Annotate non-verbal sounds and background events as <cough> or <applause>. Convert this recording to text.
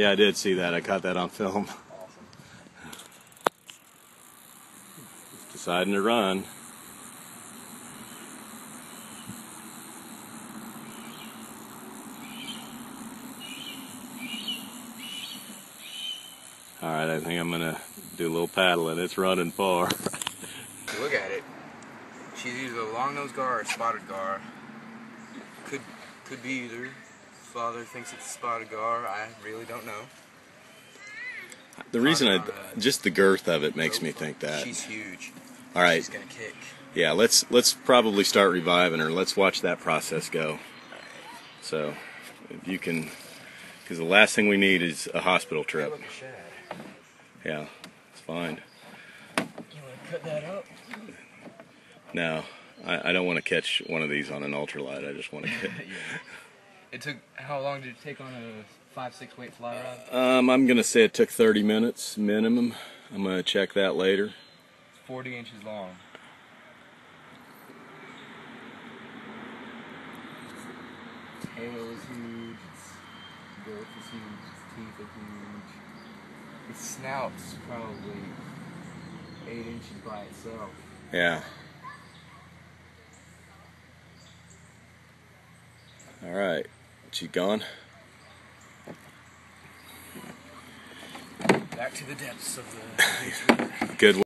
Yeah, I did see that. I caught that on film. Deciding to run. All right, I think I'm gonna do a little paddling. It's running far. Look at it. She's either a long-nosed gar or a spotted gar. Could could be either. Father thinks it's a spotted gar. I really don't know. The reason I, uh, just the girth of it makes oh, me think that. She's huge. All right, She's gonna kick. yeah. Let's let's probably start reviving her. Let's watch that process go. So, if you can, because the last thing we need is a hospital trip. look, a shad. Yeah, it's fine. You wanna cut that up? No, I, I don't want to catch one of these on an ultralight. I just want to <laughs> get. It took. How long did it take on a five six weight fly rod? Um, I'm gonna say it took 30 minutes minimum. I'm gonna check that later. It's Forty inches long. Tail is huge. Its girth is huge. Its teeth are huge. Its snout's probably eight inches by itself. Yeah. All right. She gone? Back to the depths of the. <laughs> Good.